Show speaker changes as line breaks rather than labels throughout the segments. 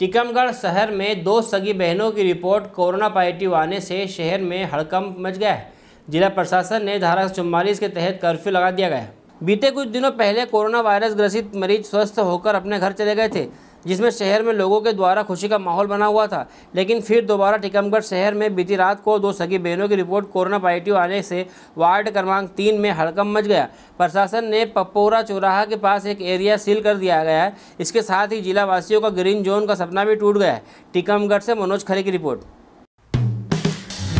टीकमगढ़ शहर में दो सगी बहनों की रिपोर्ट कोरोना पॉजिटिव आने से शहर में हड़कंप मच गया है। जिला प्रशासन ने धारा चौवालीस के तहत कर्फ्यू लगा दिया गया बीते कुछ दिनों पहले कोरोना वायरस ग्रसित मरीज़ स्वस्थ होकर अपने घर चले गए थे। जिसमें शहर में लोगों के द्वारा खुशी का माहौल बना हुआ था। लेकिन फिर दोबारा टीकमगढ़ शहर में बीती रात को दो सगी बहनों की रिपोर्ट कोरोना पॉजिटिव आने से वार्ड क्रमांक तीन में हड़कम मच गया। प्रशासन ने पपोरा चौराहा के पास एक एरिया सील कर दिया गया है। इसके साथ ही जिला वासियों का ग्रीन जोन का सपना भी टूट गया है। टीकमगढ़ से मनोज खरे की रिपोर्ट।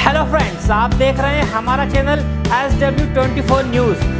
हेलो फ्रेंड्स आप देख रहे हैं हमारा channel S W twenty four news